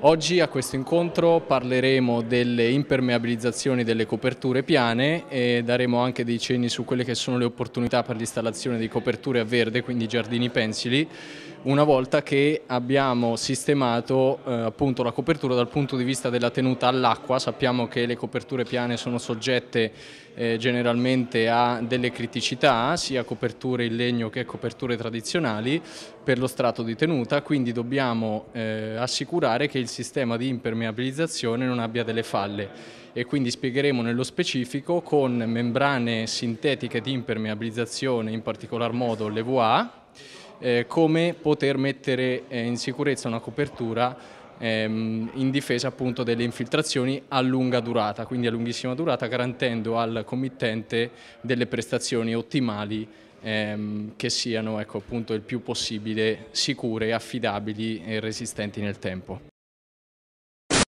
Oggi a questo incontro parleremo delle impermeabilizzazioni delle coperture piane e daremo anche dei cenni su quelle che sono le opportunità per l'installazione di coperture a verde, quindi giardini pensili, una volta che abbiamo sistemato eh, appunto la copertura dal punto di vista della tenuta all'acqua. Sappiamo che le coperture piane sono soggette eh, generalmente a delle criticità, sia coperture in legno che coperture tradizionali per lo strato di tenuta, quindi dobbiamo eh, assicurare che il sistema di impermeabilizzazione non abbia delle falle e quindi spiegheremo nello specifico con membrane sintetiche di impermeabilizzazione, in particolar modo le VA, eh, come poter mettere eh, in sicurezza una copertura ehm, in difesa appunto delle infiltrazioni a lunga durata, quindi a lunghissima durata, garantendo al committente delle prestazioni ottimali ehm, che siano ecco, appunto il più possibile sicure, affidabili e resistenti nel tempo.